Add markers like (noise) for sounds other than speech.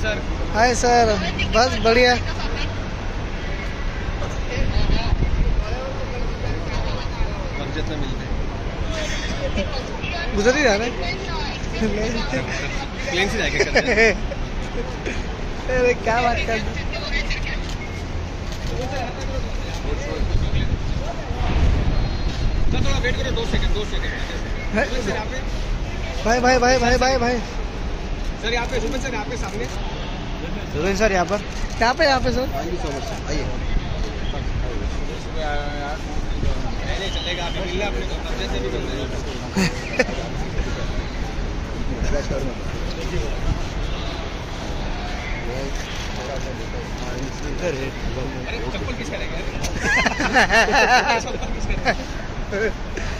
Hi sir बस बढ़िया। में मिलते हैं गुजर ही जा रहे प्लेन से जाके करते हैं। अरे क्या बात कर सर थोड़ा वेट करो दो सेकंड दो सेकंड? सर भाई भाई भाई भाई भाई भाई। सर यहाँ पे सुमन सर यहाँ पे सामने। सुरेन सर यहाँ पर। यहाँ पे यहाँ पे sir. Thank you so much sir आइए। चलेगा अपने से भी मिल रहा चप्पल (laughs)